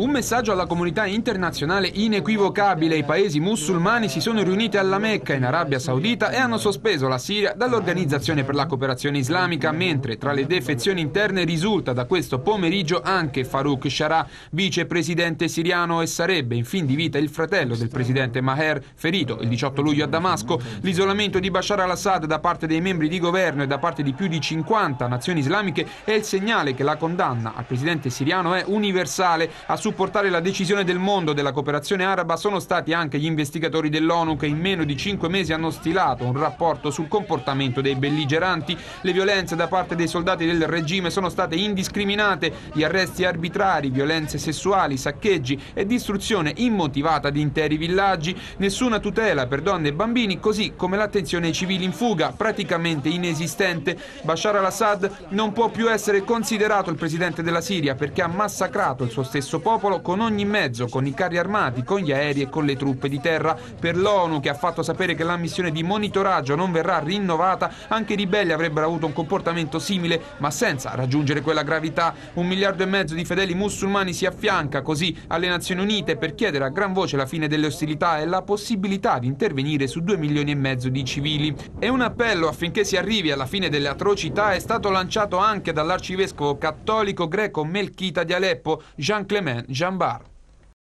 Un messaggio alla comunità internazionale inequivocabile. I paesi musulmani si sono riuniti alla Mecca in Arabia Saudita e hanno sospeso la Siria dall'Organizzazione per la cooperazione islamica, mentre tra le defezioni interne risulta da questo pomeriggio anche Farouk Sharah, vicepresidente siriano e sarebbe in fin di vita il fratello del presidente Maher, ferito il 18 luglio a Damasco. L'isolamento di Bashar al-Assad da parte dei membri di governo e da parte di più di 50 nazioni islamiche è il segnale che la condanna al presidente siriano è universale. A supportare la decisione del mondo della cooperazione araba sono stati anche gli investigatori dell'ONU che in meno di cinque mesi hanno stilato un rapporto sul comportamento dei belligeranti. Le violenze da parte dei soldati del regime sono state indiscriminate, gli arresti arbitrari, violenze sessuali, saccheggi e distruzione immotivata di interi villaggi, nessuna tutela per donne e bambini, così come l'attenzione ai civili in fuga, praticamente inesistente. Bashar al-Assad non può più essere considerato il presidente della Siria perché ha massacrato il suo stesso popolo popolo con ogni mezzo, con i carri armati, con gli aerei e con le truppe di terra. Per l'ONU, che ha fatto sapere che la missione di monitoraggio non verrà rinnovata, anche i ribelli avrebbero avuto un comportamento simile, ma senza raggiungere quella gravità. Un miliardo e mezzo di fedeli musulmani si affianca così alle Nazioni Unite per chiedere a gran voce la fine delle ostilità e la possibilità di intervenire su due milioni e mezzo di civili. E un appello affinché si arrivi alla fine delle atrocità è stato lanciato anche dall'arcivescovo cattolico greco Melchita di Aleppo, Jean Clement Jambard.